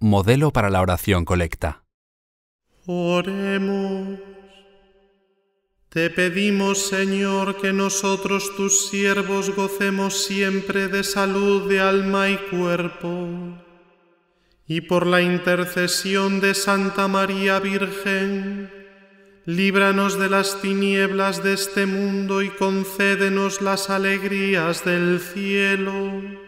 Modelo para la oración colecta. Oremos. Te pedimos, Señor, que nosotros tus siervos gocemos siempre de salud de alma y cuerpo. Y por la intercesión de Santa María Virgen, líbranos de las tinieblas de este mundo y concédenos las alegrías del cielo.